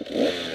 Yeah.